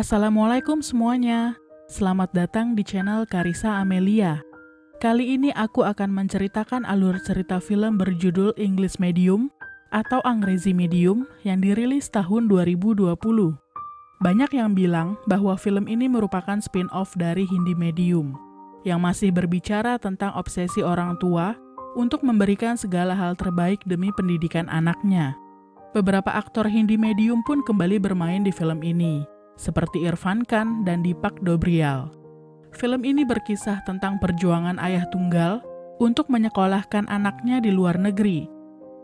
Assalamualaikum semuanya. Selamat datang di channel Karisa Amelia. Kali ini aku akan menceritakan alur cerita film berjudul English Medium atau Angrezi Medium yang dirilis tahun 2020. Banyak yang bilang bahwa film ini merupakan spin-off dari Hindi Medium yang masih berbicara tentang obsesi orang tua untuk memberikan segala hal terbaik demi pendidikan anaknya. Beberapa aktor Hindi medium pun kembali bermain di film ini, seperti Irfan Khan dan Deepak Dobrial. Film ini berkisah tentang perjuangan ayah tunggal untuk menyekolahkan anaknya di luar negeri.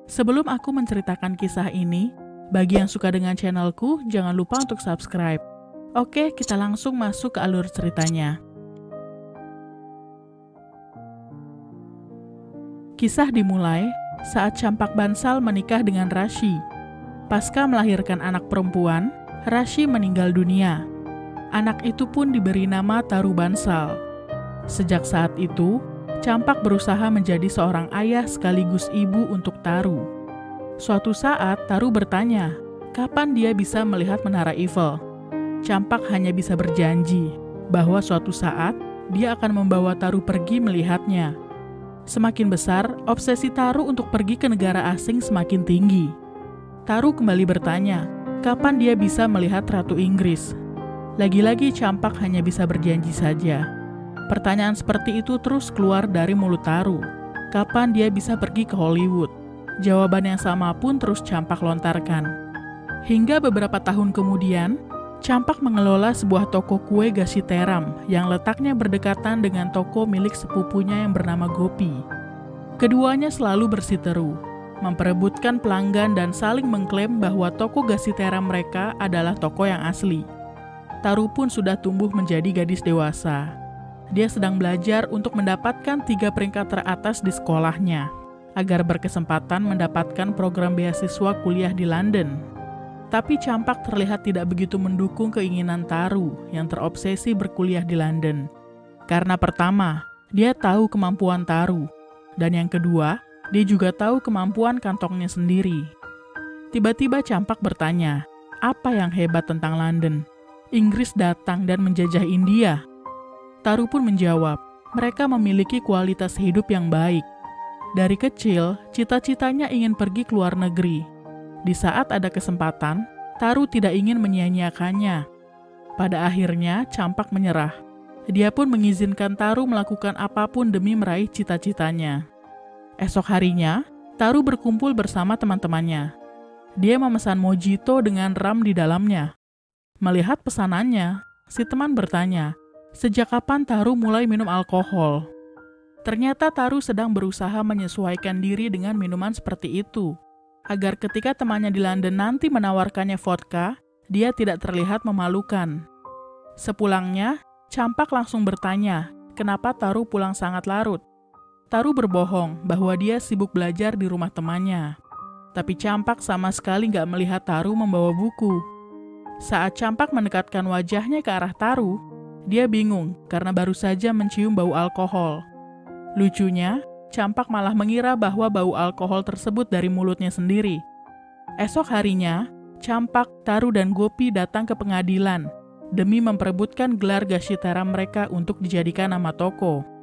Sebelum aku menceritakan kisah ini, bagi yang suka dengan channelku, jangan lupa untuk subscribe. Oke, kita langsung masuk ke alur ceritanya. Kisah dimulai saat Campak Bansal menikah dengan Rashi. Pasca melahirkan anak perempuan, Rashi meninggal dunia. Anak itu pun diberi nama Taru Bansal. Sejak saat itu, Campak berusaha menjadi seorang ayah sekaligus ibu untuk Taru. Suatu saat, Taru bertanya, kapan dia bisa melihat Menara Eiffel. Campak hanya bisa berjanji bahwa suatu saat dia akan membawa Taru pergi melihatnya. Semakin besar, obsesi Taru untuk pergi ke negara asing semakin tinggi. Taru kembali bertanya, kapan dia bisa melihat Ratu Inggris. Lagi-lagi Campak hanya bisa berjanji saja. Pertanyaan seperti itu terus keluar dari mulut Taru. Kapan dia bisa pergi ke Hollywood? Jawaban yang sama pun terus Campak lontarkan. Hingga beberapa tahun kemudian, Campak mengelola sebuah toko kue Gasiteram yang letaknya berdekatan dengan toko milik sepupunya yang bernama Gopi. Keduanya selalu bersiteru, memperebutkan pelanggan dan saling mengklaim bahwa toko Gasiteram mereka adalah toko yang asli. Taru pun sudah tumbuh menjadi gadis dewasa. Dia sedang belajar untuk mendapatkan tiga peringkat teratas di sekolahnya, agar berkesempatan mendapatkan program beasiswa kuliah di London tapi Campak terlihat tidak begitu mendukung keinginan Taru yang terobsesi berkuliah di London. Karena pertama, dia tahu kemampuan Taru. Dan yang kedua, dia juga tahu kemampuan kantongnya sendiri. Tiba-tiba Campak bertanya, apa yang hebat tentang London? Inggris datang dan menjajah India. Taru pun menjawab, mereka memiliki kualitas hidup yang baik. Dari kecil, cita-citanya ingin pergi ke luar negeri, di saat ada kesempatan, Taru tidak ingin menyia-nyiakannya. Pada akhirnya, Campak menyerah. Dia pun mengizinkan Taru melakukan apa pun demi meraih cita-citanya. Esok harinya, Taru berkumpul bersama teman-temannya. Dia memesan mojito dengan ram di dalamnya. Melihat pesanannya, si teman bertanya, sejak kapan Taru mulai minum alkohol? Ternyata Taru sedang berusaha menyesuaikan diri dengan minuman seperti itu agar ketika temannya di London nanti menawarkannya vodka, dia tidak terlihat memalukan. Sepulangnya, Campak langsung bertanya, kenapa Taru pulang sangat larut. Taru berbohong bahwa dia sibuk belajar di rumah temannya. Tapi Campak sama sekali nggak melihat Taru membawa buku. Saat Campak mendekatkan wajahnya ke arah Taru, dia bingung karena baru saja mencium bau alkohol. Lucunya, Campak malah mengira bahwa bau alkohol tersebut dari mulutnya sendiri. Esok harinya, Campak, Taru, dan Gopi datang ke pengadilan demi memperebutkan gelar Gashitara mereka untuk dijadikan nama toko.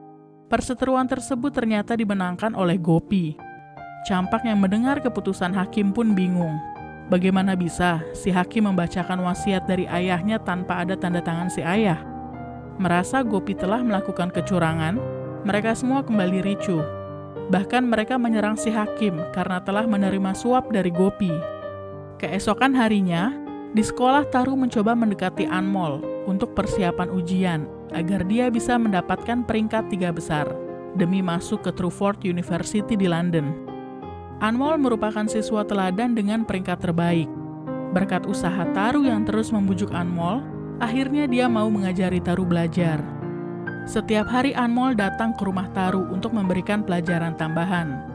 Perseteruan tersebut ternyata dimenangkan oleh Gopi. Campak yang mendengar keputusan hakim pun bingung. Bagaimana bisa si hakim membacakan wasiat dari ayahnya tanpa ada tanda tangan si ayah? Merasa Gopi telah melakukan kecurangan, mereka semua kembali ricuh. Bahkan mereka menyerang si hakim karena telah menerima suap dari Gopi. Keesokan harinya, di sekolah Taru mencoba mendekati Anmol untuk persiapan ujian agar dia bisa mendapatkan peringkat tiga besar demi masuk ke Truford University di London. Anmol merupakan siswa teladan dengan peringkat terbaik. Berkat usaha Taru yang terus membujuk Anmol, akhirnya dia mau mengajari Taru belajar. Setiap hari Anmol datang ke rumah Taru untuk memberikan pelajaran tambahan.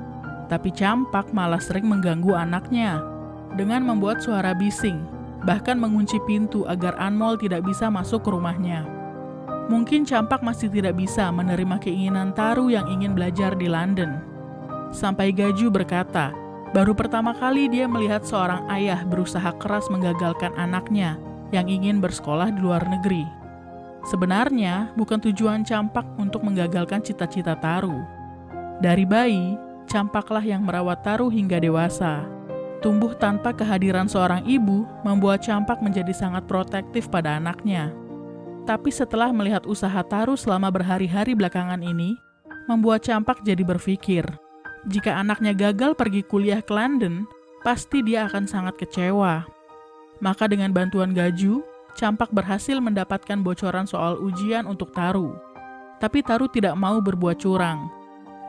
Tapi Campak malah sering mengganggu anaknya dengan membuat suara bising, bahkan mengunci pintu agar Anmol tidak bisa masuk ke rumahnya. Mungkin Campak masih tidak bisa menerima keinginan Taru yang ingin belajar di London. Sampai Gaju berkata, baru pertama kali dia melihat seorang ayah berusaha keras menggagalkan anaknya yang ingin bersekolah di luar negeri. Sebenarnya, bukan tujuan campak untuk menggagalkan cita-cita Taru. Dari bayi, campaklah yang merawat Taru hingga dewasa. Tumbuh tanpa kehadiran seorang ibu membuat campak menjadi sangat protektif pada anaknya. Tapi setelah melihat usaha Taru selama berhari-hari belakangan ini, membuat campak jadi berpikir, jika anaknya gagal pergi kuliah ke London, pasti dia akan sangat kecewa. Maka dengan bantuan Gaju, Campak berhasil mendapatkan bocoran soal ujian untuk Taru. Tapi Taru tidak mau berbuat curang.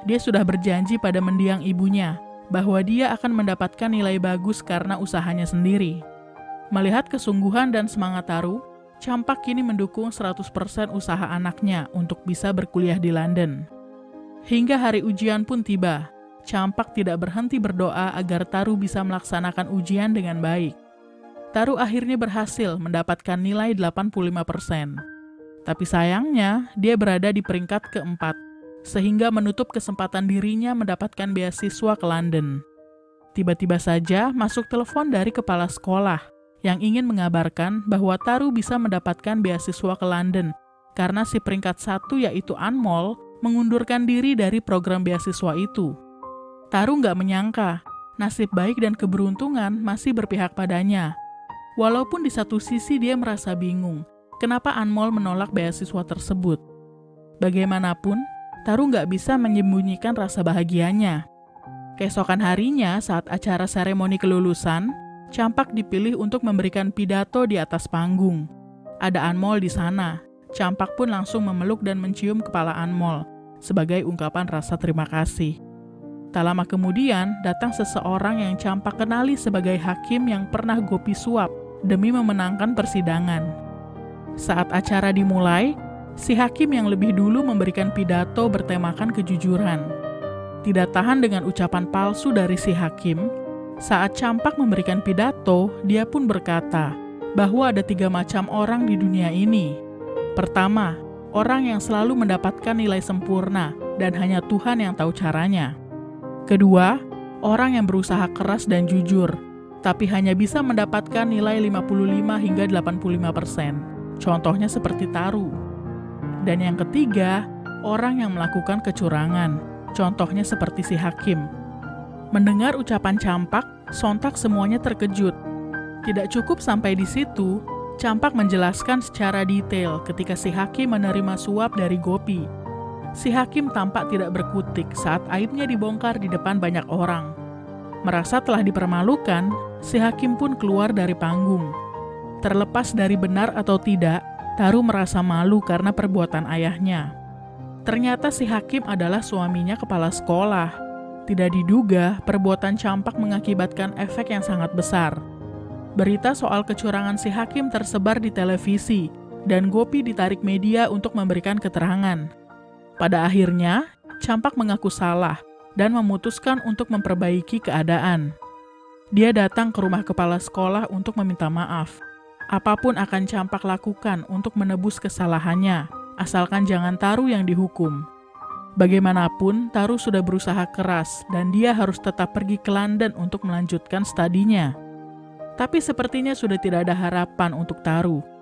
Dia sudah berjanji pada mendiang ibunya bahwa dia akan mendapatkan nilai bagus karena usahanya sendiri. Melihat kesungguhan dan semangat Taru, Campak kini mendukung 100% usaha anaknya untuk bisa berkuliah di London. Hingga hari ujian pun tiba, Campak tidak berhenti berdoa agar Taru bisa melaksanakan ujian dengan baik. Taru akhirnya berhasil mendapatkan nilai 85%. Tapi sayangnya, dia berada di peringkat keempat, sehingga menutup kesempatan dirinya mendapatkan beasiswa ke London. Tiba-tiba saja masuk telepon dari kepala sekolah yang ingin mengabarkan bahwa Taru bisa mendapatkan beasiswa ke London karena si peringkat satu yaitu Anmol mengundurkan diri dari program beasiswa itu. Taru nggak menyangka, nasib baik dan keberuntungan masih berpihak padanya. Walaupun di satu sisi dia merasa bingung, kenapa Anmol menolak beasiswa tersebut. Bagaimanapun, Taru nggak bisa menyembunyikan rasa bahagianya. Keesokan harinya, saat acara seremoni kelulusan, Campak dipilih untuk memberikan pidato di atas panggung. Ada Anmol di sana. Campak pun langsung memeluk dan mencium kepala Anmol sebagai ungkapan rasa terima kasih. Tak lama kemudian, datang seseorang yang campak kenali sebagai hakim yang pernah gopi suap demi memenangkan persidangan. Saat acara dimulai, si hakim yang lebih dulu memberikan pidato bertemakan kejujuran. Tidak tahan dengan ucapan palsu dari si hakim, saat campak memberikan pidato, dia pun berkata bahwa ada tiga macam orang di dunia ini. Pertama, orang yang selalu mendapatkan nilai sempurna dan hanya Tuhan yang tahu caranya. Kedua, orang yang berusaha keras dan jujur, tapi hanya bisa mendapatkan nilai 55 hingga 85 persen. Contohnya seperti Taru. Dan yang ketiga, orang yang melakukan kecurangan. Contohnya seperti si hakim. Mendengar ucapan campak, sontak semuanya terkejut. Tidak cukup sampai di situ, Campak menjelaskan secara detail ketika si hakim menerima suap dari Gopi si hakim tampak tidak berkutik saat aibnya dibongkar di depan banyak orang. Merasa telah dipermalukan, si hakim pun keluar dari panggung. Terlepas dari benar atau tidak, Taru merasa malu karena perbuatan ayahnya. Ternyata si hakim adalah suaminya kepala sekolah. Tidak diduga, perbuatan campak mengakibatkan efek yang sangat besar. Berita soal kecurangan si hakim tersebar di televisi, dan Gopi ditarik media untuk memberikan keterangan. Pada akhirnya, Campak mengaku salah dan memutuskan untuk memperbaiki keadaan. Dia datang ke rumah kepala sekolah untuk meminta maaf. Apa pun akan Campak lakukan untuk menebus kesalahannya, asalkan jangan Taru yang dihukum. Bagaimanapun, Taru sudah berusaha keras dan dia harus tetap pergi ke London untuk melanjutkan studinya. Tapi sepertinya sudah tidak ada harapan untuk Taru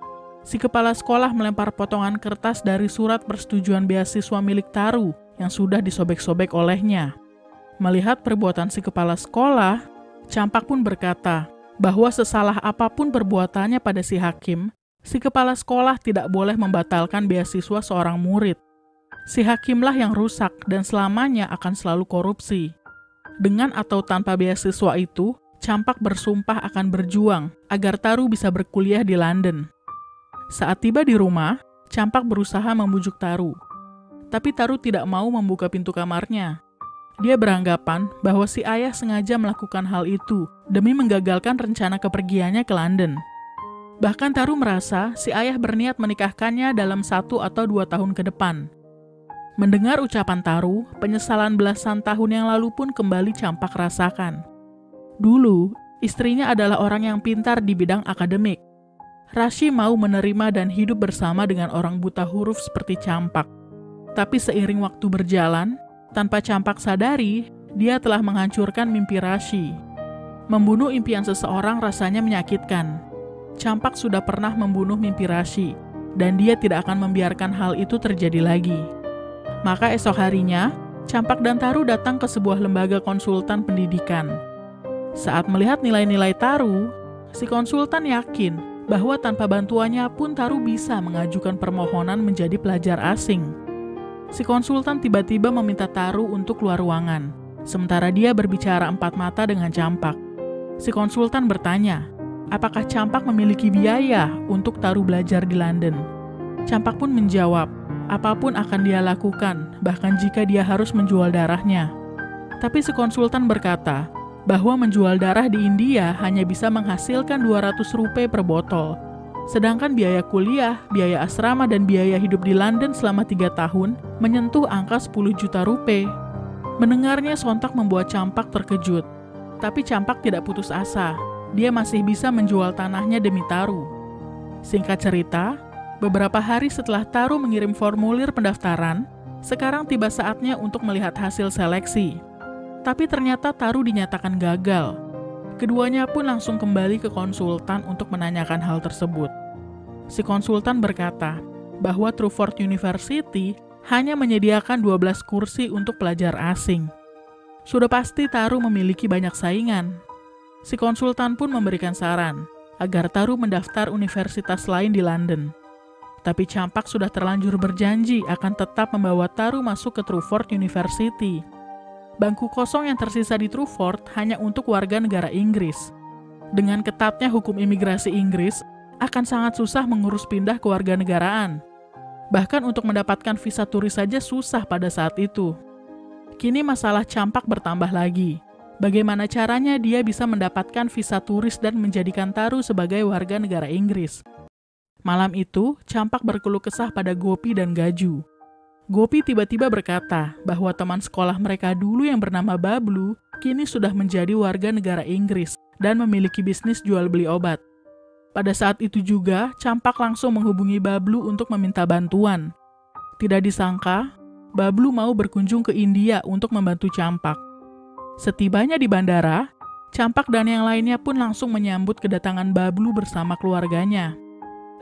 si kepala sekolah melempar potongan kertas dari surat persetujuan beasiswa milik Taru yang sudah disobek-sobek olehnya. Melihat perbuatan si kepala sekolah, Campak pun berkata bahwa sesalah apa pun perbuatannya pada si hakim, si kepala sekolah tidak boleh membatalkan beasiswa seorang murid. Si hakimlah yang rusak dan selamanya akan selalu korupsi. Dengan atau tanpa beasiswa itu, Campak bersumpah akan berjuang agar Taru bisa berkuliah di London. Saat tiba di rumah, Campak berusaha membujuk Taru. Tapi Taru tidak mau membuka pintu kamarnya. Dia beranggapan bahwa si ayah sengaja melakukan hal itu demi menggagalkan rencana kepergiannya ke London. Bahkan Taru merasa si ayah berniat menikahkannya dalam satu atau dua tahun ke depan. Mendengar ucapan Taru, penyesalan belasan tahun yang lalu pun kembali Campak rasakan. Dulu, istrinya adalah orang yang pintar di bidang akademik, Rashi mau menerima dan hidup bersama dengan orang buta huruf seperti Campak. Tapi seiring waktu berjalan, tanpa Campak sadari, dia telah menghancurkan mimpi Rashi. Membunuh impian seseorang rasanya menyakitkan. Campak sudah pernah membunuh mimpi Rashi, dan dia tidak akan membiarkan hal itu terjadi lagi. Maka esok harinya, Campak dan Taru datang ke sebuah lembaga konsultan pendidikan. Saat melihat nilai-nilai Taru, si konsultan yakin bahwa tanpa bantuannya pun Taru bisa mengajukan permohonan menjadi pelajar asing. Si konsultan tiba-tiba meminta Taru untuk keluar ruangan, sementara dia berbicara empat mata dengan Campak. Si konsultan bertanya, apakah Campak memiliki biaya untuk Taru belajar di London. Campak pun menjawab, apa pun akan dia lakukan, bahkan jika dia harus menjual darahnya. Tapi si konsultan berkata bahwa menjual darah di India hanya bisa menghasilkan 200 rupiah per botol. Sedangkan biaya kuliah, biaya asrama, dan biaya hidup di London selama tiga tahun menyentuh angka 10 juta rupiah. Mendengarnya sontak membuat Campak terkejut. Tapi Campak tidak putus asa. Dia masih bisa menjual tanahnya demi Taru. Singkat cerita, beberapa hari setelah Taru mengirim formulir pendaftaran, sekarang tiba saatnya untuk melihat hasil seleksi. Tapi ternyata Taru dinyatakan gagal. Keduanya pun langsung kembali ke konsultan untuk menanyakan hal tersebut. Si konsultan berkata bahwa Truford University hanya menyediakan 12 kursi untuk pelajar asing. Sudah pasti Taru memiliki banyak saingan. Si konsultan pun memberikan saran agar Taru mendaftar universitas lain di London. Tapi Campak sudah terlanjur berjanji akan tetap membawa Taru masuk ke Truford University. Bangku kosong yang tersisa di Truford hanya untuk warga negara Inggris. Dengan ketatnya hukum imigrasi Inggris, akan sangat susah mengurus pindah ke warga negaraan. Bahkan untuk mendapatkan visa turis saja susah pada saat itu. Kini masalah campak bertambah lagi. Bagaimana caranya dia bisa mendapatkan visa turis dan menjadikan Taru sebagai warga negara Inggris? Malam itu, Campak berkeluh kesah pada Gopi dan Gaju. Gopi tiba-tiba berkata bahwa teman sekolah mereka dulu yang bernama Bablu kini sudah menjadi warga negara Inggris dan memiliki bisnis jual beli obat. Pada saat itu juga, Campak langsung menghubungi Bablu untuk meminta bantuan. Tidak disangka, Bablu mau berkunjung ke India untuk membantu Campak. Setibanya di bandara, Campak dan yang lainnya pun langsung menyambut kedatangan Bablu bersama keluarganya.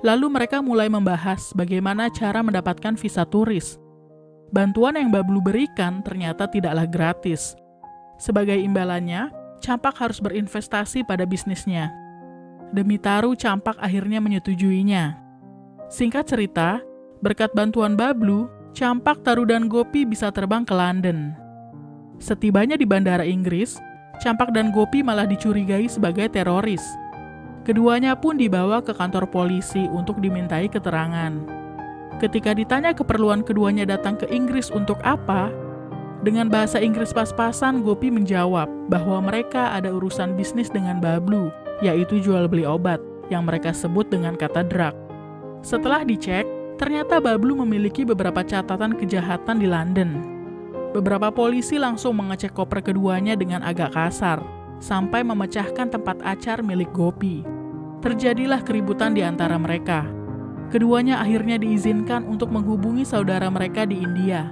Lalu mereka mulai membahas bagaimana cara mendapatkan visa turis. Bantuan yang Bablu berikan ternyata tidaklah gratis. Sebagai imbalannya, Campak harus berinvestasi pada bisnisnya. Demi taruh, Campak akhirnya menyetujuinya. Singkat cerita, berkat bantuan Bablu, Campak, Taru, dan Gopi bisa terbang ke London. Setibanya di bandara Inggris, Campak dan Gopi malah dicurigai sebagai teroris. Keduanya pun dibawa ke kantor polisi untuk dimintai keterangan. Ketika ditanya keperluan keduanya datang ke Inggris untuk apa, dengan bahasa Inggris pas-pasan Gopi menjawab bahwa mereka ada urusan bisnis dengan Bablu, yaitu jual beli obat, yang mereka sebut dengan kata drug. Setelah dicek, Ternyata Bablu memiliki beberapa catatan kejahatan di London. Beberapa polisi langsung mengecek koper keduanya dengan agak kasar, sampai memecahkan tempat acar milik Gopi. Terjadilah keributan di antara mereka. Keduanya akhirnya diizinkan untuk menghubungi saudara mereka di India.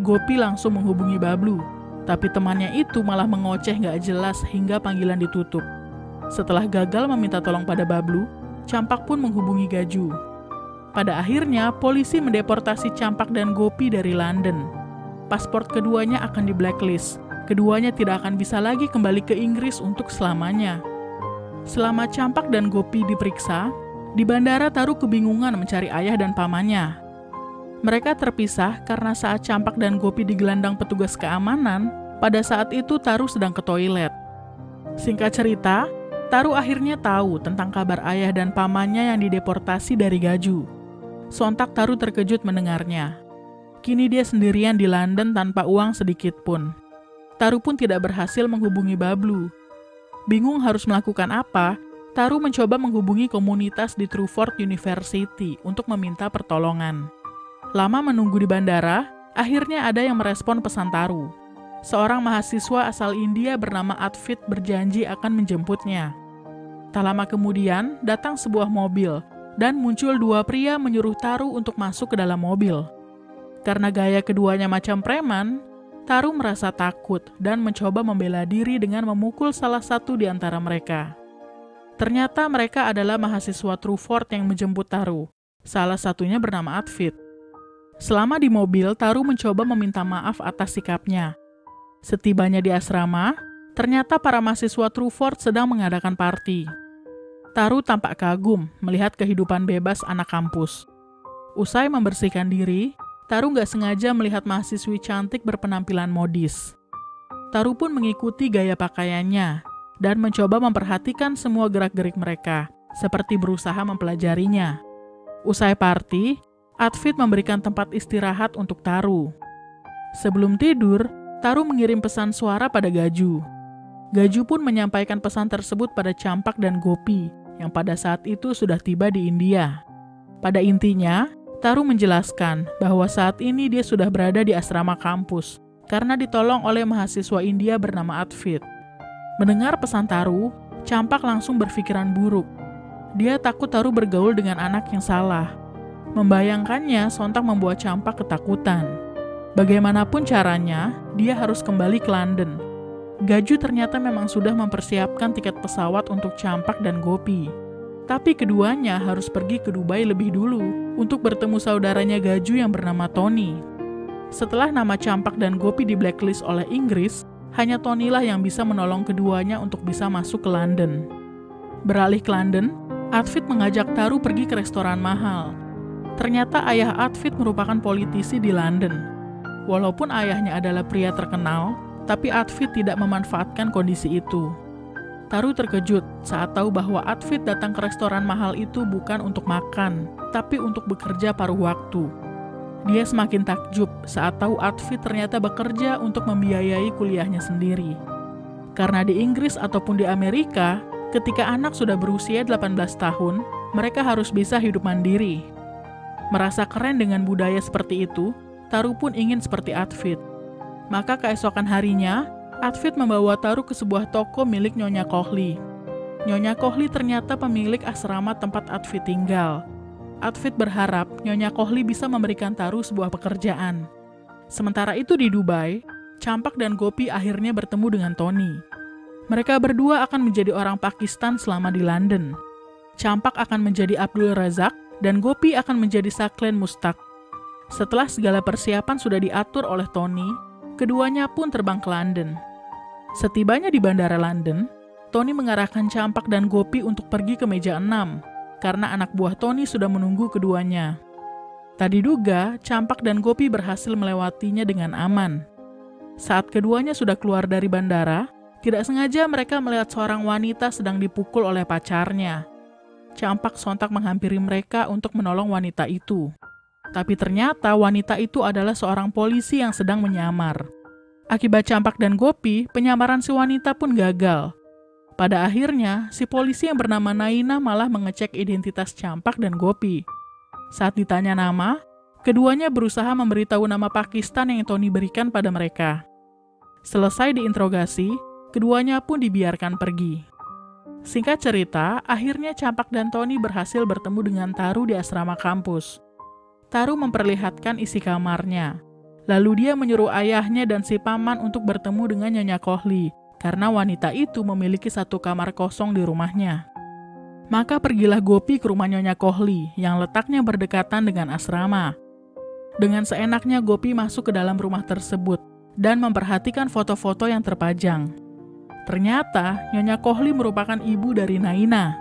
Gopi langsung menghubungi Bablu, tapi temannya itu malah mengoceh gak jelas hingga panggilan ditutup. Setelah gagal meminta tolong pada Bablu, Campak pun menghubungi Gaju. Pada akhirnya, polisi mendeportasi Campak dan Gopi dari London. Pasport keduanya akan di blacklist. Keduanya tidak akan bisa lagi kembali ke Inggris untuk selamanya. Selama Campak dan Gopi diperiksa, di bandara Taru kebingungan mencari ayah dan pamannya. Mereka terpisah karena saat Campak dan Gopi digelandang petugas keamanan, pada saat itu Taru sedang ke toilet. Singkat cerita, Taru akhirnya tahu tentang kabar ayah dan pamannya yang dideportasi dari Gaju. Sontak Taru terkejut mendengarnya. Kini dia sendirian di London tanpa uang sedikit pun. Taru pun tidak berhasil menghubungi Bablu. Bingung harus melakukan apa, Taru mencoba menghubungi komunitas di Truford University untuk meminta pertolongan. Lama menunggu di bandara, akhirnya ada yang merespon pesan Taru. Seorang mahasiswa asal India bernama Atfit berjanji akan menjemputnya. Tak lama kemudian, datang sebuah mobil dan muncul dua pria menyuruh Taru untuk masuk ke dalam mobil. Karena gaya keduanya macam preman, Taru merasa takut dan mencoba membela diri dengan memukul salah satu di antara mereka. Ternyata mereka adalah mahasiswa Truford yang menjemput Taru. Salah satunya bernama Atfit. Selama di mobil, Taru mencoba meminta maaf atas sikapnya. Setibanya di asrama, ternyata para mahasiswa Truford sedang mengadakan party. Taru tampak kagum melihat kehidupan bebas anak kampus. Usai membersihkan diri, Taru nggak sengaja melihat mahasiswi cantik berpenampilan modis. Taru pun mengikuti gaya pakaiannya dan mencoba memperhatikan semua gerak-gerik mereka, seperti berusaha mempelajarinya. Usai party, Atfit memberikan tempat istirahat untuk Taru. Sebelum tidur, Taru mengirim pesan suara pada Gaju. Gaju pun menyampaikan pesan tersebut pada Campak dan Gopi, yang pada saat itu sudah tiba di India. Pada intinya, Taru menjelaskan bahwa saat ini dia sudah berada di asrama kampus karena ditolong oleh mahasiswa India bernama Atfit. Mendengar pesan Taru, Campak langsung berpikiran buruk. Dia takut Taru bergaul dengan anak yang salah. Membayangkannya sontak membuat Campak ketakutan. Bagaimanapun caranya, dia harus kembali ke London. Gaju ternyata memang sudah mempersiapkan tiket pesawat untuk Campak dan Gopi. Tapi keduanya harus pergi ke Dubai lebih dulu untuk bertemu saudaranya Gaju yang bernama Tony. Setelah nama Campak dan Gopi di blacklist oleh Inggris, hanya Tony lah yang bisa menolong keduanya untuk bisa masuk ke London. Beralih ke London, Atfit mengajak Taru pergi ke restoran mahal. Ternyata ayah Atfit merupakan politisi di London. Walaupun ayahnya adalah pria terkenal, tapi Atfit tidak memanfaatkan kondisi itu. Taru terkejut saat tahu bahwa Atfit datang ke restoran mahal itu bukan untuk makan, tapi untuk bekerja paruh waktu. Dia semakin takjub saat tahu Atfit ternyata bekerja untuk membiayai kuliahnya sendiri. Karena di Inggris ataupun di Amerika, ketika anak sudah berusia 18 tahun, mereka harus bisa hidup mandiri, Merasa keren dengan budaya seperti itu, Taru pun ingin seperti Atfit. Maka keesokan harinya, Atfit membawa Taru ke sebuah toko milik Nyonya Kohli. Nyonya Kohli ternyata pemilik asrama tempat Atfit tinggal. Atfit berharap Nyonya Kohli bisa memberikan Taru sebuah pekerjaan. Sementara itu di Dubai, Campak dan Gopi akhirnya bertemu dengan Tony. Mereka berdua akan menjadi orang Pakistan selama di London. Campak akan menjadi Abdul Razak dan Gopi akan menjadi Saklen Mustak. Setelah segala persiapan sudah diatur oleh Tony, keduanya pun terbang ke London. Setibanya di bandara London, Tony mengarahkan Campak dan Gopi untuk pergi ke meja 6, karena anak buah Tony sudah menunggu keduanya. Tadi duga, Campak dan Gopi berhasil melewatinya dengan aman. Saat keduanya sudah keluar dari bandara, tidak sengaja mereka melihat seorang wanita sedang dipukul oleh pacarnya. Campak sontak menghampiri mereka untuk menolong wanita itu. Tapi ternyata wanita itu adalah seorang polisi yang sedang menyamar. Akibat Campak dan Gopi, penyamaran si wanita pun gagal. Pada akhirnya, si polisi yang bernama Naina malah mengecek identitas Campak dan Gopi. Saat ditanya nama, keduanya berusaha memberitahu nama Pakistan yang Tony berikan pada mereka. Selesai diinterogasi, keduanya pun dibiarkan pergi. Singkat cerita, akhirnya Campak dan Tony berhasil bertemu dengan Taru di asrama kampus. Taru memperlihatkan isi kamarnya. Lalu dia menyuruh ayahnya dan si paman untuk bertemu dengan Nyonya Kohli, karena wanita itu memiliki satu kamar kosong di rumahnya. Maka pergilah Gopi ke rumah Nyonya Kohli yang letaknya berdekatan dengan asrama. Dengan seenaknya Gopi masuk ke dalam rumah tersebut dan memperhatikan foto-foto yang terpajang. Ternyata Nyonya Kohli merupakan ibu dari Naina.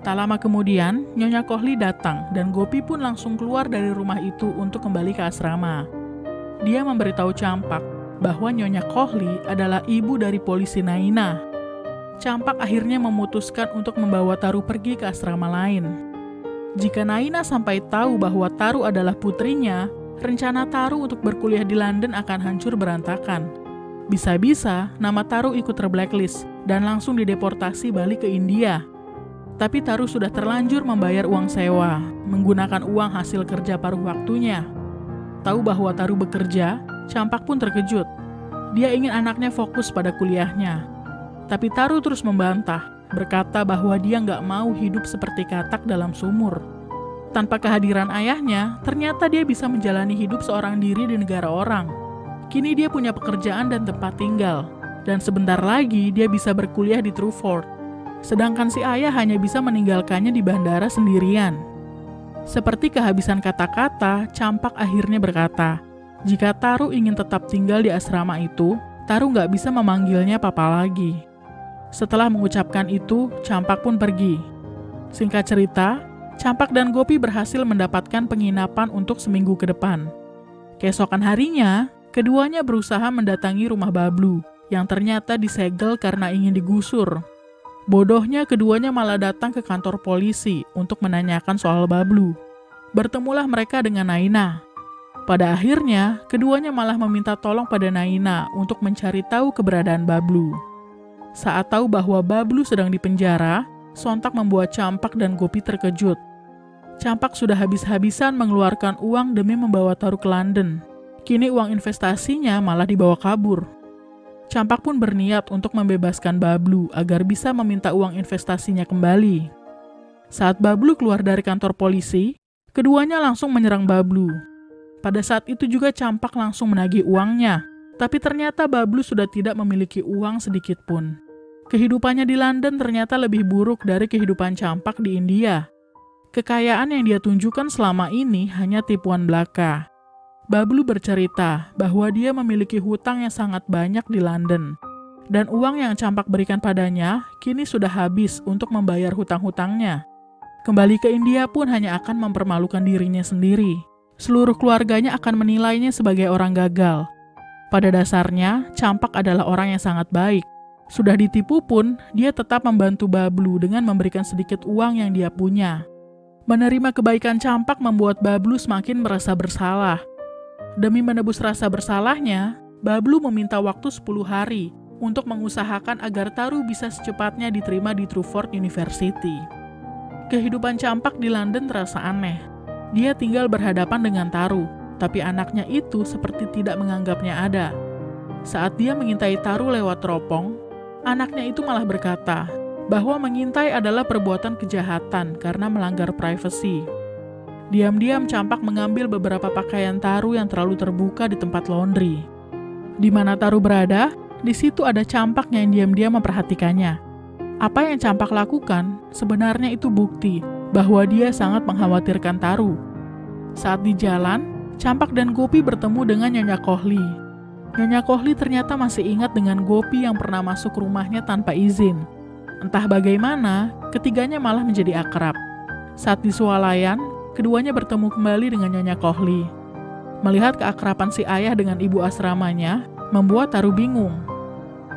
Tak lama kemudian, Nyonya Kohli datang dan Gopi pun langsung keluar dari rumah itu untuk kembali ke asrama. Dia memberitahu Campak bahwa Nyonya Kohli adalah ibu dari polisi Naina. Campak akhirnya memutuskan untuk membawa Taru pergi ke asrama lain. Jika Naina sampai tahu bahwa Taru adalah putrinya, rencana Taru untuk berkuliah di London akan hancur berantakan. Bisa-bisa nama Taru ikut terblacklist dan langsung dideportasi balik ke India. Tapi Taru sudah terlanjur membayar uang sewa, menggunakan uang hasil kerja paruh waktunya. Tahu bahwa Taru bekerja, Campak pun terkejut. Dia ingin anaknya fokus pada kuliahnya. Tapi Taru terus membantah, berkata bahwa dia nggak mau hidup seperti katak dalam sumur. Tanpa kehadiran ayahnya, ternyata dia bisa menjalani hidup seorang diri di negara orang Kini dia punya pekerjaan dan tempat tinggal, dan sebentar lagi dia bisa berkuliah di Truford. sedangkan si ayah hanya bisa meninggalkannya di bandara sendirian. Seperti kehabisan kata-kata, Campak akhirnya berkata, jika Taru ingin tetap tinggal di asrama itu, Taru nggak bisa memanggilnya papa lagi. Setelah mengucapkan itu, Campak pun pergi. Singkat cerita, Campak dan Gopi berhasil mendapatkan penginapan untuk seminggu ke depan. Keesokan harinya, keduanya berusaha mendatangi rumah Bablu, yang ternyata disegel karena ingin digusur. Bodohnya keduanya malah datang ke kantor polisi untuk menanyakan soal Bablu. Bertemulah mereka dengan Naina. Pada akhirnya, keduanya malah meminta tolong pada Naina untuk mencari tahu keberadaan Bablu. Saat tahu bahwa Bablu sedang dipenjara, sontak membuat Campak dan Gopi terkejut. Campak sudah habis-habisan mengeluarkan uang demi membawa Taru ke London. Kini uang investasinya malah dibawa kabur. Campak pun berniat untuk membebaskan Bablu agar bisa meminta uang investasinya kembali. Saat Bablu keluar dari kantor polisi, keduanya langsung menyerang Bablu. Pada saat itu juga Campak langsung menagih uangnya, tapi ternyata Bablu sudah tidak memiliki uang sedikit pun. Kehidupannya di London ternyata lebih buruk dari kehidupan Campak di India. Kekayaan yang dia tunjukkan selama ini hanya tipuan belaka. Bablu bercerita bahwa dia memiliki hutang yang sangat banyak di London. Dan uang yang Campak berikan padanya kini sudah habis untuk membayar hutang-hutangnya. Kembali ke India pun hanya akan mempermalukan dirinya sendiri. Seluruh keluarganya akan menilainya sebagai orang gagal. Pada dasarnya, Campak adalah orang yang sangat baik. Sudah ditipu pun, dia tetap membantu Bablu dengan memberikan sedikit uang yang dia punya. Menerima kebaikan campak membuat Bablu semakin merasa bersalah. Demi menebus rasa bersalahnya, Bablu meminta waktu 10 hari untuk mengusahakan agar Taru bisa secepatnya diterima di Truford University. Kehidupan campak di London terasa aneh. Dia tinggal berhadapan dengan Taru, tapi anaknya itu seperti tidak menganggapnya ada. Saat dia mengintai Taru lewat teropong, anaknya itu malah berkata, bahwa mengintai adalah perbuatan kejahatan karena melanggar privasi. Diam-diam Campak mengambil beberapa pakaian Taru yang terlalu terbuka di tempat laundry. Di mana Taru berada, di situ ada Campak yang diam-diam memperhatikannya. Apa yang Campak lakukan sebenarnya itu bukti bahwa dia sangat mengkhawatirkan Taru. Saat di jalan, Campak dan Gopi bertemu dengan Nyonya Kohli. Nyonya Kohli ternyata masih ingat dengan Gopi yang pernah masuk rumahnya tanpa izin. Entah bagaimana, ketiganya malah menjadi akrab. Saat di Sualayan, keduanya bertemu kembali dengan Nyonya Kohli. Melihat keakraban si ayah dengan ibu asramanya, membuat Taru bingung.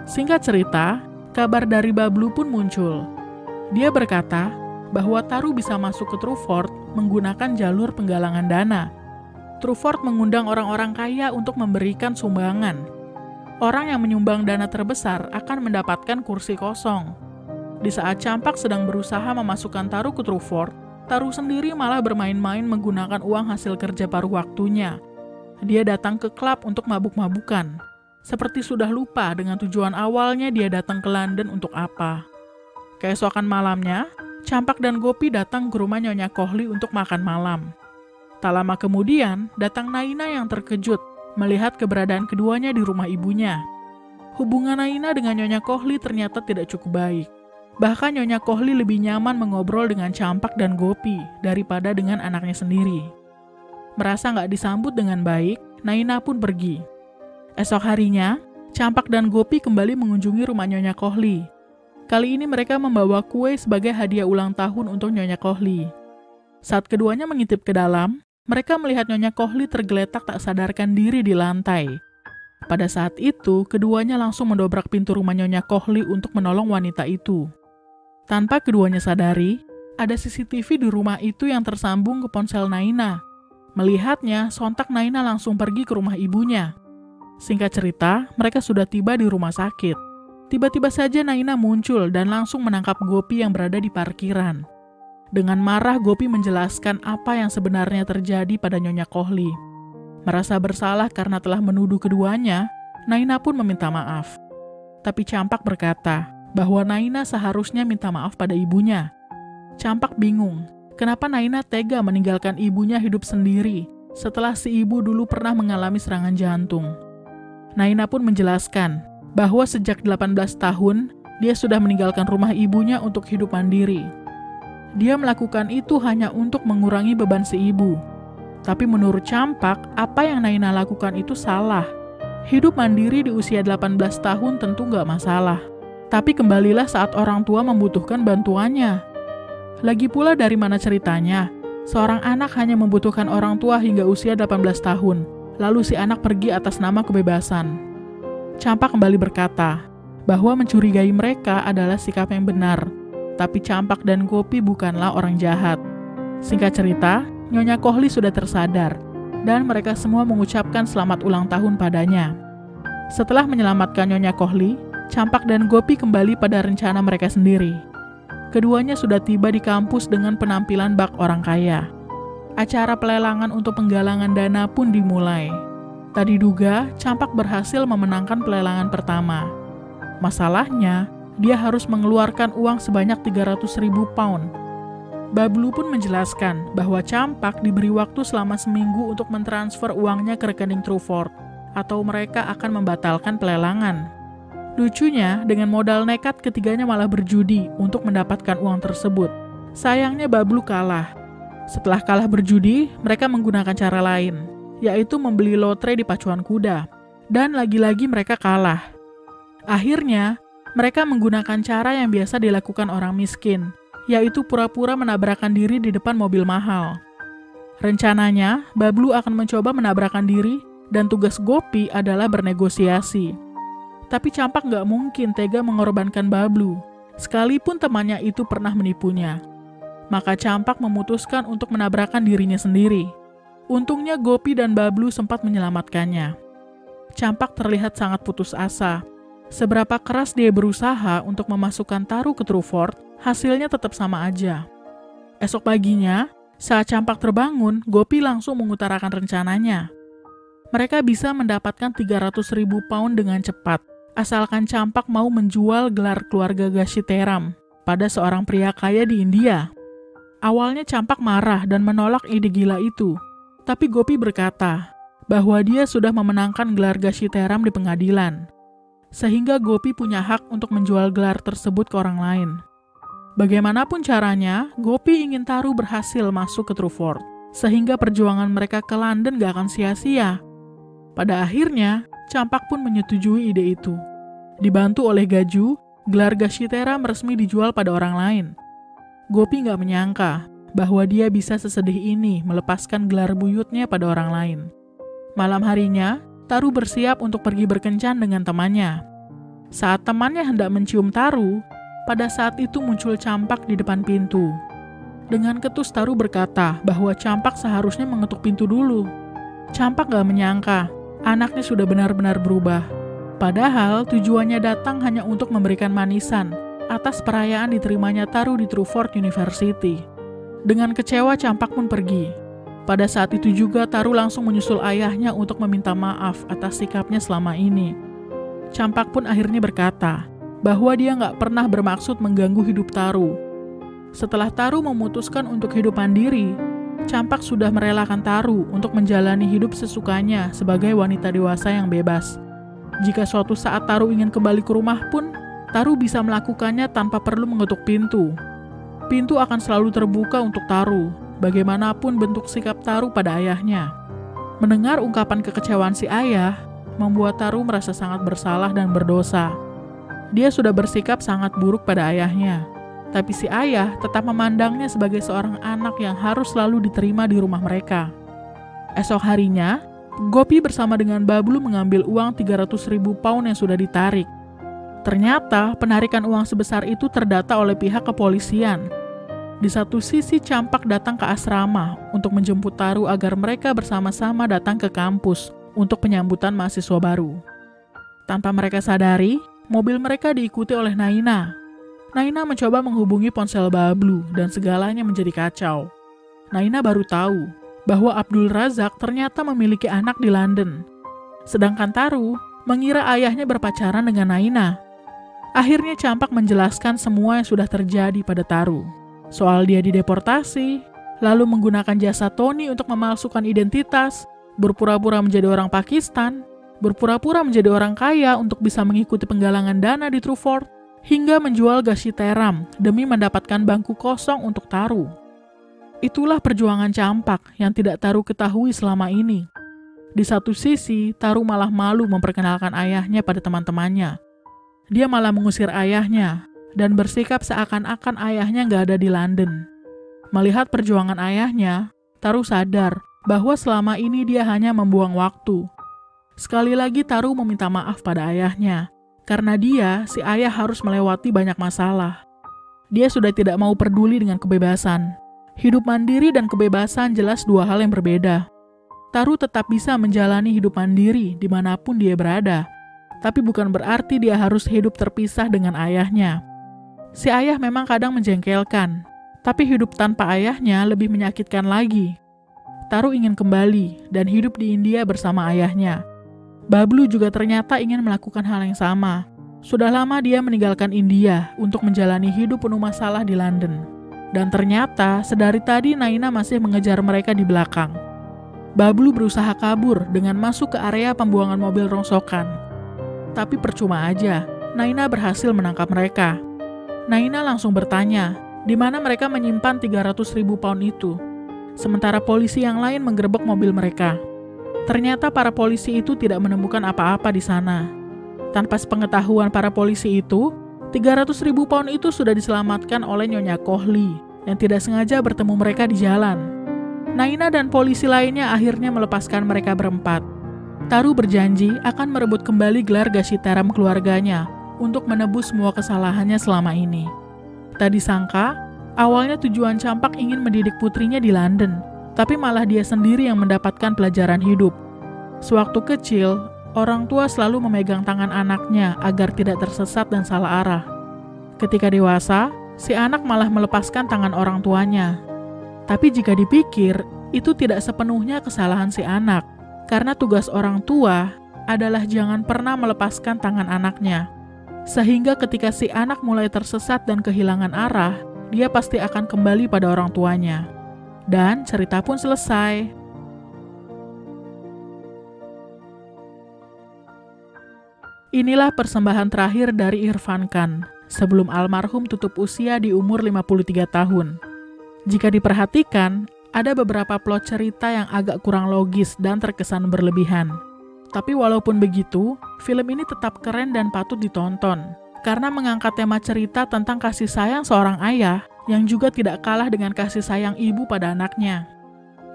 Singkat cerita, kabar dari Bablu pun muncul. Dia berkata bahwa Taru bisa masuk ke Truford menggunakan jalur penggalangan dana. Truford mengundang orang-orang kaya untuk memberikan sumbangan. Orang yang menyumbang dana terbesar akan mendapatkan kursi kosong. Di saat Campak sedang berusaha memasukkan Taru ke Truford, Taru sendiri malah bermain-main menggunakan uang hasil kerja paruh waktunya. Dia datang ke klub untuk mabuk-mabukan. Seperti sudah lupa dengan tujuan awalnya dia datang ke London untuk apa. Keesokan malamnya, Campak dan Gopi datang ke rumah Nyonya Kohli untuk makan malam. Tak lama kemudian, datang Naina yang terkejut melihat keberadaan keduanya di rumah ibunya. Hubungan Naina dengan Nyonya Kohli ternyata tidak cukup baik. Bahkan Nyonya Kohli lebih nyaman mengobrol dengan Campak dan Gopi daripada dengan anaknya sendiri. Merasa nggak disambut dengan baik, Naina pun pergi. Esok harinya, Campak dan Gopi kembali mengunjungi rumah Nyonya Kohli. Kali ini mereka membawa kue sebagai hadiah ulang tahun untuk Nyonya Kohli. Saat keduanya mengintip ke dalam, mereka melihat Nyonya Kohli tergeletak tak sadarkan diri di lantai. Pada saat itu, keduanya langsung mendobrak pintu rumah Nyonya Kohli untuk menolong wanita itu. Tanpa keduanya sadari, ada CCTV di rumah itu yang tersambung ke ponsel Naina. Melihatnya, sontak Naina langsung pergi ke rumah ibunya. Singkat cerita, mereka sudah tiba di rumah sakit. Tiba-tiba saja Naina muncul dan langsung menangkap Gopi yang berada di parkiran. Dengan marah, Gopi menjelaskan apa yang sebenarnya terjadi pada Nyonya Kohli. Merasa bersalah karena telah menuduh keduanya, Naina pun meminta maaf. Tapi Campak berkata, bahwa Naina seharusnya minta maaf pada ibunya. Campak bingung, kenapa Naina tega meninggalkan ibunya hidup sendiri setelah si ibu dulu pernah mengalami serangan jantung. Naina pun menjelaskan bahwa sejak 18 tahun, dia sudah meninggalkan rumah ibunya untuk hidup mandiri. Dia melakukan itu hanya untuk mengurangi beban si ibu. Tapi menurut Campak, apa yang Naina lakukan itu salah. Hidup mandiri di usia 18 tahun tentu nggak masalah. Tapi kembalilah saat orang tua membutuhkan bantuannya. Lagi pula dari mana ceritanya, seorang anak hanya membutuhkan orang tua hingga usia 18 tahun, lalu si anak pergi atas nama kebebasan. Campak kembali berkata, bahwa mencurigai mereka adalah sikap yang benar, tapi Campak dan Gopi bukanlah orang jahat. Singkat cerita, Nyonya Kohli sudah tersadar, dan mereka semua mengucapkan selamat ulang tahun padanya. Setelah menyelamatkan Nyonya Kohli, Campak dan Gopi kembali pada rencana mereka sendiri. Keduanya sudah tiba di kampus dengan penampilan bak orang kaya. Acara pelelangan untuk penggalangan dana pun dimulai. Tadi duga, Campak berhasil memenangkan pelelangan pertama. Masalahnya, dia harus mengeluarkan uang sebanyak 300 ribu pound. Bablu pun menjelaskan bahwa Campak diberi waktu selama seminggu untuk mentransfer uangnya ke rekening Truford, atau mereka akan membatalkan pelelangan. Lucunya, dengan modal nekat ketiganya malah berjudi untuk mendapatkan uang tersebut. Sayangnya Bablu kalah. Setelah kalah berjudi, mereka menggunakan cara lain, yaitu membeli lotre di pacuan kuda. Dan lagi-lagi mereka kalah. Akhirnya, mereka menggunakan cara yang biasa dilakukan orang miskin, yaitu pura-pura menabrakkan diri di depan mobil mahal. Rencananya, Bablu akan mencoba menabrakkan diri dan tugas Gopi adalah bernegosiasi. Tapi Campak nggak mungkin tega mengorbankan Bablu, sekalipun temannya itu pernah menipunya. Maka Campak memutuskan untuk menabrakkan dirinya sendiri. Untungnya Gopi dan Bablu sempat menyelamatkannya. Campak terlihat sangat putus asa, Seberapa keras dia berusaha untuk memasukkan Taru ke Truford, hasilnya tetap sama aja. Esok paginya, saat Campak terbangun, Gopi langsung mengutarakan rencananya. Mereka bisa mendapatkan 300 ribu pound dengan cepat, asalkan Campak mau menjual gelar keluarga Gashiteram pada seorang pria kaya di India. Awalnya Campak marah dan menolak ide gila itu, tapi Gopi berkata bahwa dia sudah memenangkan gelar Gashiteram di pengadilan sehingga Gopi punya hak untuk menjual gelar tersebut ke orang lain. Bagaimanapun caranya, Gopi ingin Taru berhasil masuk ke Truford, sehingga perjuangan mereka ke London gak akan sia-sia. Pada akhirnya, Campak pun menyetujui ide itu. Dibantu oleh Gaju, gelar Gashitera resmi dijual pada orang lain. Gopi gak menyangka bahwa dia bisa sesedih ini melepaskan gelar buyutnya pada orang lain. Malam harinya, Taru bersiap untuk pergi berkencan dengan temannya. Saat temannya hendak mencium Taru, pada saat itu muncul Campak di depan pintu. Dengan ketus Taru berkata bahwa Campak seharusnya mengetuk pintu dulu. Campak gak menyangka, anaknya sudah benar-benar berubah. Padahal tujuannya datang hanya untuk memberikan manisan atas perayaan diterimanya Taru di Truford University. Dengan kecewa Campak pun pergi. Pada saat itu juga Taru langsung menyusul ayahnya untuk meminta maaf atas sikapnya selama ini. Campak pun akhirnya berkata bahwa dia nggak pernah bermaksud mengganggu hidup Taru. Setelah Taru memutuskan untuk hidup mandiri, Campak sudah merelakan Taru untuk menjalani hidup sesukanya sebagai wanita dewasa yang bebas. Jika suatu saat Taru ingin kembali ke rumah pun, Taru bisa melakukannya tanpa perlu mengetuk pintu. Pintu akan selalu terbuka untuk Taru, bagaimanapun bentuk sikap Taru pada ayahnya. Mendengar ungkapan kekecewaan si ayah, membuat Taru merasa sangat bersalah dan berdosa. Dia sudah bersikap sangat buruk pada ayahnya, tapi si ayah tetap memandangnya sebagai seorang anak yang harus selalu diterima di rumah mereka. Esok harinya, Gopi bersama dengan Bablu mengambil uang 300 ribu pound yang sudah ditarik. Ternyata penarikan uang sebesar itu terdata oleh pihak kepolisian di satu sisi Campak datang ke asrama untuk menjemput Taru agar mereka bersama-sama datang ke kampus untuk penyambutan mahasiswa baru. Tanpa mereka sadari, mobil mereka diikuti oleh Naina. Naina mencoba menghubungi ponsel Bablu dan segalanya menjadi kacau. Naina baru tahu bahwa Abdul Razak ternyata memiliki anak di London. Sedangkan Taru mengira ayahnya berpacaran dengan Naina. Akhirnya Campak menjelaskan semua yang sudah terjadi pada Taru soal dia dideportasi, lalu menggunakan jasa Tony untuk memalsukan identitas, berpura-pura menjadi orang Pakistan, berpura-pura menjadi orang kaya untuk bisa mengikuti penggalangan dana di Truford, hingga menjual teram demi mendapatkan bangku kosong untuk Taru. Itulah perjuangan campak yang tidak Taru ketahui selama ini. Di satu sisi, Taru malah malu memperkenalkan ayahnya pada teman-temannya. Dia malah mengusir ayahnya dan bersikap seakan-akan ayahnya nggak ada di London. Melihat perjuangan ayahnya, Taru sadar bahwa selama ini dia hanya membuang waktu. Sekali lagi Taru meminta maaf pada ayahnya, karena dia, si ayah harus melewati banyak masalah. Dia sudah tidak mau peduli dengan kebebasan. Hidup mandiri dan kebebasan jelas dua hal yang berbeda. Taru tetap bisa menjalani hidup mandiri di mana pun dia berada, tapi bukan berarti dia harus hidup terpisah dengan ayahnya. Si ayah memang kadang menjengkelkan, tapi hidup tanpa ayahnya lebih menyakitkan lagi. Taru ingin kembali dan hidup di India bersama ayahnya. Bablu juga ternyata ingin melakukan hal yang sama. Sudah lama dia meninggalkan India untuk menjalani hidup penuh masalah di London. Dan ternyata sedari tadi Naina masih mengejar mereka di belakang. Bablu berusaha kabur dengan masuk ke area pembuangan mobil rongsokan. Tapi percuma aja, Naina berhasil menangkap mereka. Naina langsung bertanya, di mana mereka menyimpan 300 ribu pound itu sementara polisi yang lain menggerebek mobil mereka. Ternyata para polisi itu tidak menemukan apa-apa di sana. Tanpa sepengetahuan para polisi itu, 300 ribu pound itu sudah diselamatkan oleh Nyonya Kohli yang tidak sengaja bertemu mereka di jalan. Naina dan polisi lainnya akhirnya melepaskan mereka berempat. Taru berjanji akan merebut kembali gelar Gashitaram keluarganya untuk menebus semua kesalahannya selama ini. Tadi sangka, Awalnya tujuan Campak ingin mendidik putrinya di London, tapi malah dia sendiri yang mendapatkan pelajaran hidup. Sewaktu kecil, orang tua selalu memegang tangan anaknya agar tidak tersesat dan salah arah. Ketika dewasa, si anak malah melepaskan tangan orang tuanya. Tapi jika dipikir, itu tidak sepenuhnya kesalahan si anak, karena tugas orang tua adalah jangan pernah melepaskan tangan anaknya. Sehingga ketika si anak mulai tersesat dan kehilangan arah, dia pasti akan kembali pada orang tuanya. Dan cerita pun selesai. Inilah persembahan terakhir dari Irfan Khan sebelum almarhum tutup usia di umur 53 tahun. Jika diperhatikan, ada beberapa plot cerita yang agak kurang logis dan terkesan berlebihan. Tapi walaupun begitu, film ini tetap keren dan patut ditonton karena mengangkat tema cerita tentang kasih sayang seorang ayah yang juga tidak kalah dengan kasih sayang ibu pada anaknya.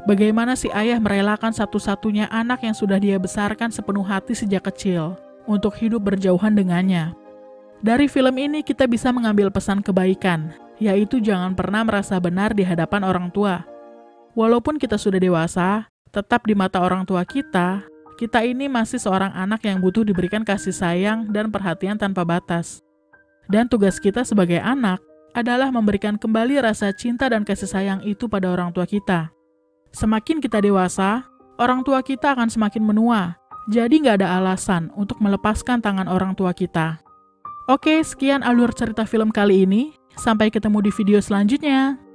Bagaimana si ayah merelakan satu-satunya anak yang sudah dia besarkan sepenuh hati sejak kecil untuk hidup berjauhan dengannya. Dari film ini kita bisa mengambil pesan kebaikan, yaitu jangan pernah merasa benar di hadapan orang tua. Walaupun kita sudah dewasa, tetap di mata orang tua kita, kita ini masih seorang anak yang butuh diberikan kasih sayang dan perhatian tanpa batas. Dan tugas kita sebagai anak adalah memberikan kembali rasa cinta dan kasih sayang itu pada orang tua kita. Semakin kita dewasa, orang tua kita akan semakin menua, jadi nggak ada alasan untuk melepaskan tangan orang tua kita. Oke, sekian alur cerita film kali ini. Sampai ketemu di video selanjutnya.